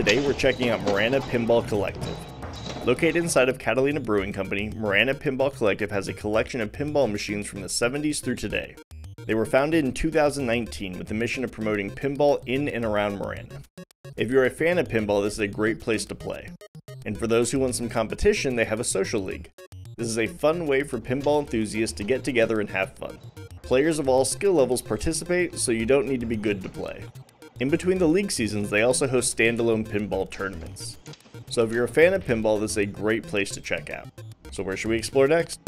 Today we're checking out Marana Pinball Collective. Located inside of Catalina Brewing Company, Marana Pinball Collective has a collection of pinball machines from the 70s through today. They were founded in 2019 with the mission of promoting pinball in and around Marana. If you're a fan of pinball, this is a great place to play. And for those who want some competition, they have a social league. This is a fun way for pinball enthusiasts to get together and have fun. Players of all skill levels participate, so you don't need to be good to play. In between the league seasons, they also host standalone pinball tournaments. So if you're a fan of pinball, this is a great place to check out. So where should we explore next?